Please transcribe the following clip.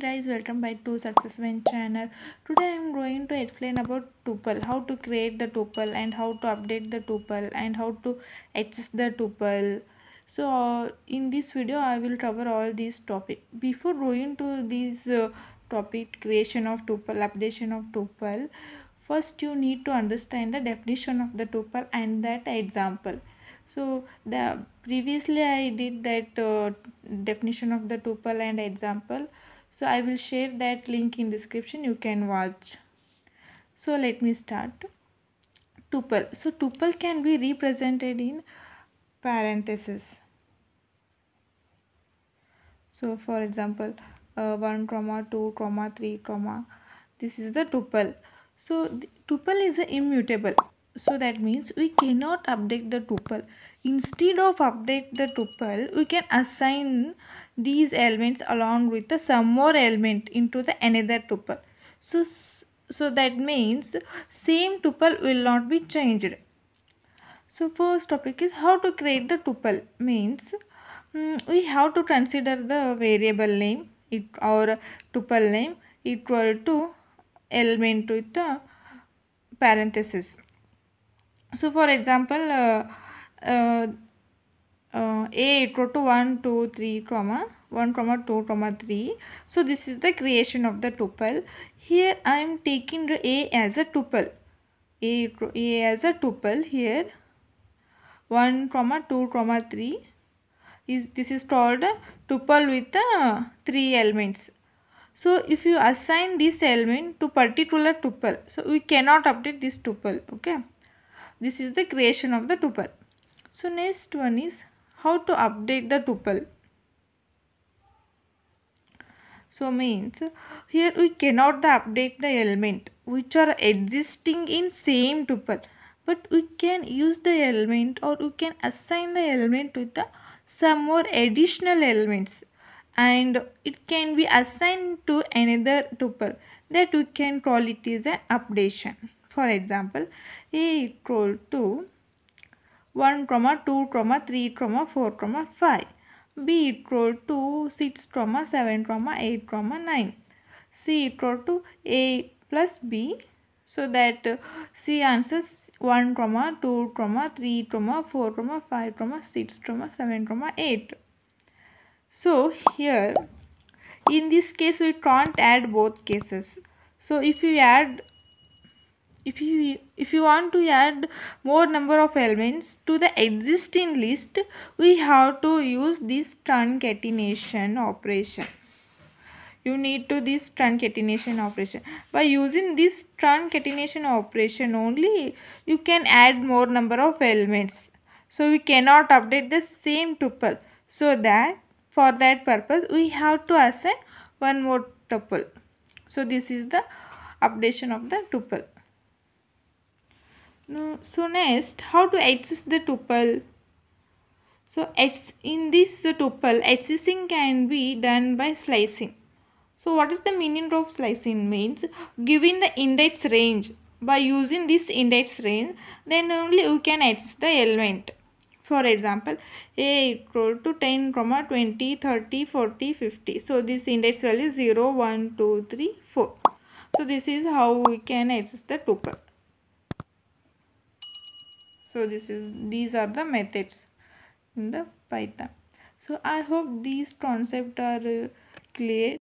guys welcome back to Success Bench channel. Today i'm going to explain about tuple how to create the tuple and how to update the tuple and how to access the tuple. So uh, in this video i will cover all these topic. Before going to this uh, topic creation of tuple updation of tuple first you need to understand the definition of the tuple and that example. So the previously i did that uh, definition of the tuple and example so i will share that link in description. You can watch. So let me start. Tuple. So tuple can be represented in parentheses. So for example uh, 1 comma 2 comma 3 comma. This is the tuple. So the tuple is immutable so that means we cannot update the tuple instead of update the tuple we can assign these elements along with the some more element into the another tuple so so that means same tuple will not be changed. So first topic is how to create the tuple means um, we have to consider the variable name it or tuple name equal to element with the parenthesis so for example uh, uh, uh, a equal to 1 2 3 comma 1 comma 2 comma 3 so this is the creation of the tuple. Here i am taking the a as a tuple. A, a as a tuple here. 1 comma 2 comma 3 is this is called tuple with uh, three elements. So if you assign this element to particular tuple so we cannot update this tuple okay this is the creation of the tuple so next one is how to update the tuple so means here we cannot update the element which are existing in same tuple but we can use the element or we can assign the element with the some more additional elements. And it can be assigned to another tuple that we can call it is an updation for example a equal to 1 comma 2 comma 3 comma 4 comma 5 b equal to 6 comma 7 comma 8 comma 9 c equal to a plus b so that c answers 1 comma 2 comma 3 comma 4 comma 5 comma 6 comma 7 comma 8 so here in this case we can't add both cases. So if you add if you if you want to add more number of elements to the existing list we have to use this concatenation operation. You need to this concatenation operation. By using this concatenation operation only you can add more number of elements. So we cannot update the same tuple. So that for that purpose we have to assign one more tuple. So this is the updation of the tuple no, so next, how to access the tuple? So in this tuple, accessing can be done by slicing. So what is the meaning of slicing? Means giving the index range. By using this index range, then only we can access the element. For example, a equal to 10, comma 20, 30, 40, 50. So this index value is 0, 1, 2, 3, 4. So this is how we can access the tuple so this is these are the methods in the python. So i hope these concepts are uh, clear